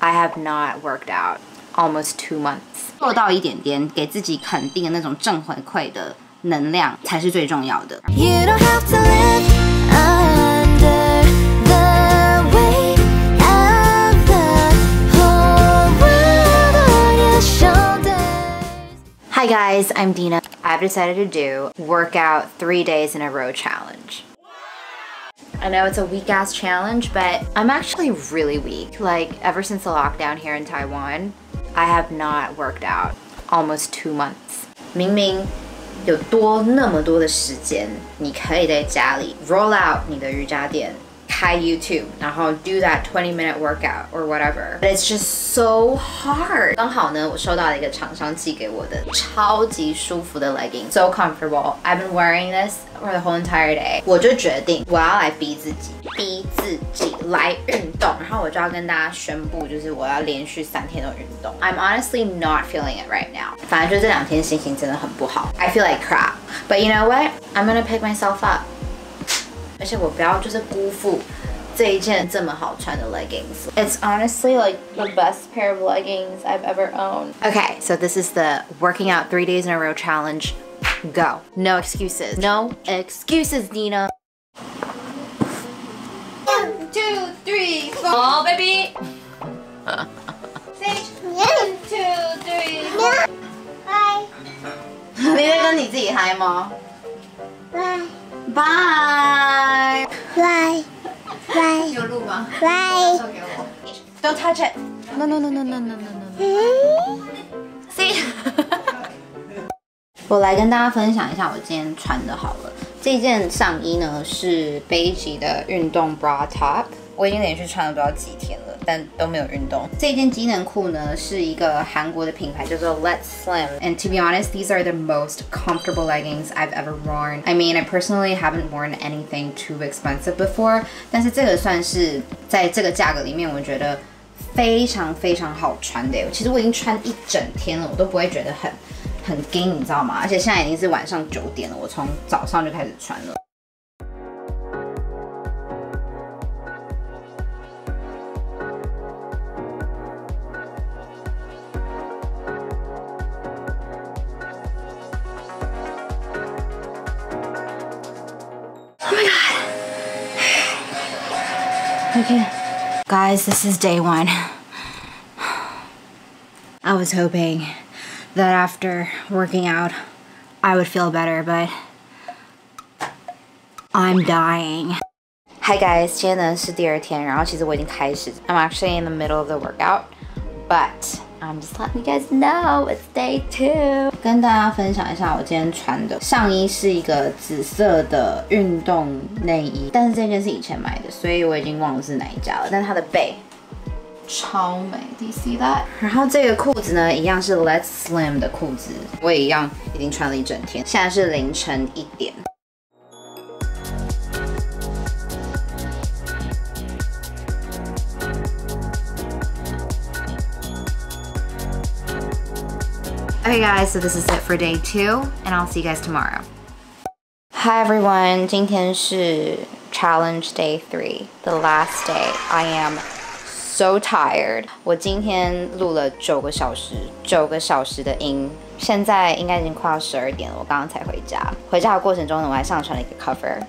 I have not worked out almost two months. 做到一点点，给自己肯定的那种正回馈的能量才是最重要的。You. Hi guys, I'm Dena. I've decided to do workout three days in a row challenge. I know it's a weak ass challenge, but I'm actually really weak. Like, ever since the lockdown here in Taiwan, I have not worked out almost two months. 明明有多那么多的时间，你可以在家里 roll out 你的瑜伽垫。 开 YouTube，然后 do that 20 minute workout or whatever. But it's just so hard. 刚好呢，我收到了一个厂商寄给我的超级舒服的 legging, so comfortable. I've been wearing this for the whole entire day. 我就决定我要来逼自己，逼自己来运动。然后我就要跟大家宣布，就是我要连续三天都运动。I'm honestly not feeling it right now. 反正就这两天心情真的很不好。I feel like crap. But you know what? I'm gonna pick myself up. 而且我不要就是辜负这一件这么好穿的 leggings. It's honestly like the best pair of leggings I've ever owned. Okay, so this is the working out three days in a row challenge. Go. No excuses. No excuses, Nina. One, two, three, four. Oh, baby. Six. One, two, three, four. Bye. 你在跟你自己嗨吗？Bye. 拜拜拜。有录吗？拜。Don't touch it. No no no no no no no no. See. 我来跟大家分享一下我今天穿的好了。这件上衣呢是 b e i g e 的运动 bra top，我已经连续穿了不知道几天了。但都没有运动。这件机能裤呢是一个韩国的品牌叫做 Let Slim。And to be honest, these are the most comfortable leggings I've ever worn. I mean, I personally haven't worn anything too expensive before，但是这个算是在这个价格里面，我觉得非常非常好穿的。其实我已经穿一整天了，我都不会觉得很。很紧，你知道吗？而且现在已经是晚上九点了，我从早上就开始穿了。Okay. Guys, this is day one. I was hoping that after working out, I would feel better, but I'm dying. Hi guys，今天呢是第二天，然后其实我已经开始，I'm actually in the middle of the workout, but I'm just letting you guys know it's day two。跟大家分享一下我今天穿的上衣是一个紫色的运动内衣，但是这件是以前买的，所以我已经忘了是哪一家了，但它的背。超美，Do you see that？然后这个裤子呢，一样是 Let's Slim 的裤子，我也一样已经穿了一整天。现在是凌晨一点。Okay guys, so this is it for day two, and I'll see you guys tomorrow. Hi everyone，今天是 Challenge Day Three, the last day. I am so tired。我今天录了九个小时，九个小时的音，现在应该已经快要十二点了。我刚刚才回家，回家的过程中呢，我还上传了一个 cover。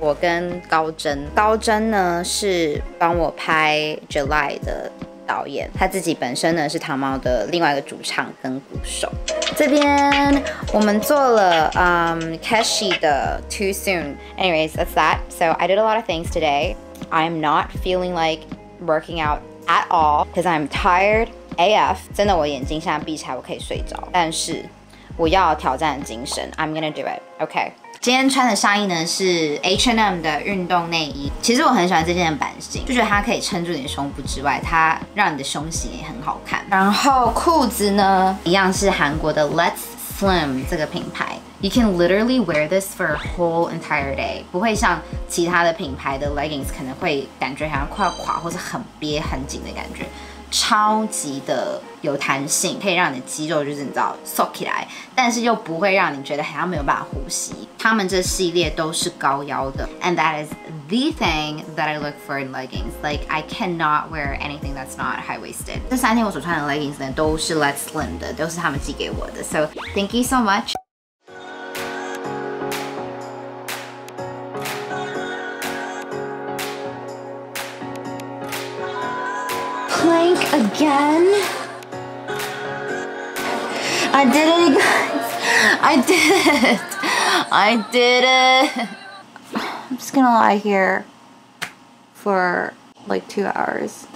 我跟高真，高真呢是帮我拍 July 的 导演，他自己本身呢是糖猫的另外一个主唱跟鼓手。这边我们做了嗯 Keshi 的 Too Soon。Anyways, that's that. So I did a lot of things today. I'm not feeling like working out at all because I'm tired AF。真的，我眼睛现在闭起来，我可以睡着。但是我要挑战精神，I'm gonna do it。OK。今天穿的上衣呢是 H&M 的运动内衣。其实我很喜欢这件的版型，就觉得它可以撑住你的胸部之外，它让你的胸型也很好看。然后裤子呢，一样是韩国的 Let's Slim 这个品牌。You can literally wear this for a whole entire day，不会像其他的品牌的 leggings 可能会感觉好像快要垮或者很憋很紧的感觉。超级的有弹性，可以让你的肌肉就是你知道缩起来，但是又不会让你觉得好像没有办法呼吸。他们这系列都是高腰的，and that is the thing that I look for in leggings. Like I cannot wear anything that's not high waisted. 这三天我所穿的 leggings 呢都是 Let's Slim 的，都是他们寄给我的。So thank you so much. Again. I did it, guys. I did it. I did it. I'm just gonna lie here for like two hours.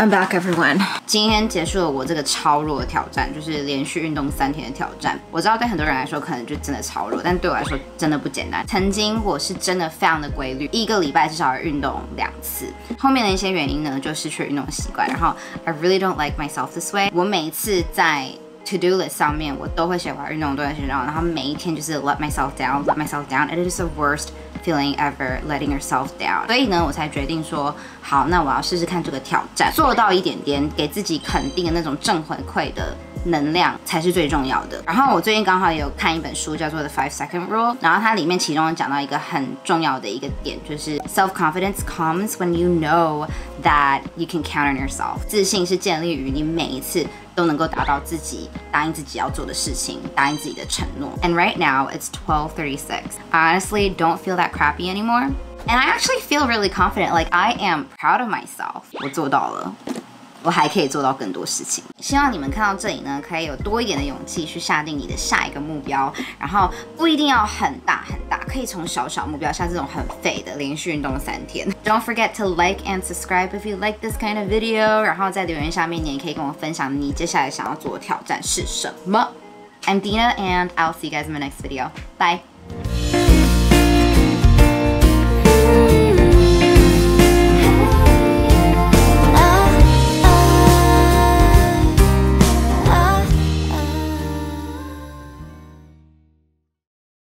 I'm back, everyone. 今天结束了我这个超弱的挑战，就是连续运动三天的挑战。我知道对很多人来说可能就真的超弱，但对我来说真的不简单。曾经我是真的非常的规律，一个礼拜至少要运动两次。后面的一些原因呢，就失去了运动习惯。然后 I really don't like myself this way。我每一次在 to do list 上面，我都会写我运动多少时间，然后每一天就是 let myself down，let myself down，it is the worst feeling ever letting yourself down。所以呢，我才决定说，好，那我要试试看这个挑战，做到一点点，给自己肯定的那种正回馈的。能量才是最重要的。然后我最近刚好有看一本书，叫做《The Five Second Rule》，然后它里面其中讲到一个很重要的一个点，就是 self confidence comes when you know that you can count on yourself。自信是建立于你每一次都能够达到自己答应自己要做的事情，答应自己的承诺。And right now it's 12:36. I honestly don't feel that crappy anymore. And I actually feel really confident. Like I am proud of myself. 我做到了。 我还可以做到更多事情。希望你们看到这里呢，可以有多一点的勇气去下定你的下一个目标，然后不一定要很大很大，可以从小小目标，像这种很废的连续运动三天。Don't forget to like and subscribe if you like this kind of video。然后在留言下面，你也可以跟我分享你接下来想要做的挑战是什么。I'm Dina and I'll see you guys in my next video. Bye.